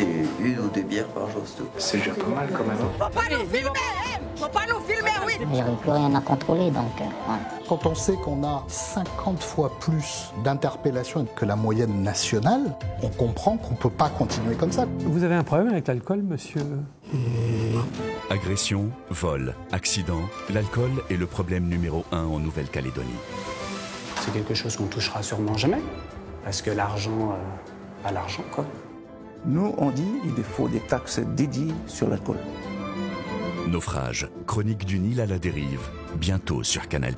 C'est une ou deux bières par jour, c'est tout. C'est déjà pas mal quand même. Faut pas nous filmer, hein Faut pas nous filmer, oui J'avais plus rien à contrôler, donc euh. Quand on sait qu'on a 50 fois plus d'interpellations que la moyenne nationale, on comprend qu'on ne peut pas continuer comme ça. Vous avez un problème avec l'alcool, monsieur? Agression, vol, accident, l'alcool est le problème numéro un en Nouvelle-Calédonie. C'est quelque chose qu'on touchera sûrement jamais. Parce que l'argent, euh, pas l'argent quoi. Nous, on dit qu'il faut des taxes dédiées sur l'alcool. Naufrage, chronique d'une île à la dérive, bientôt sur Canal+.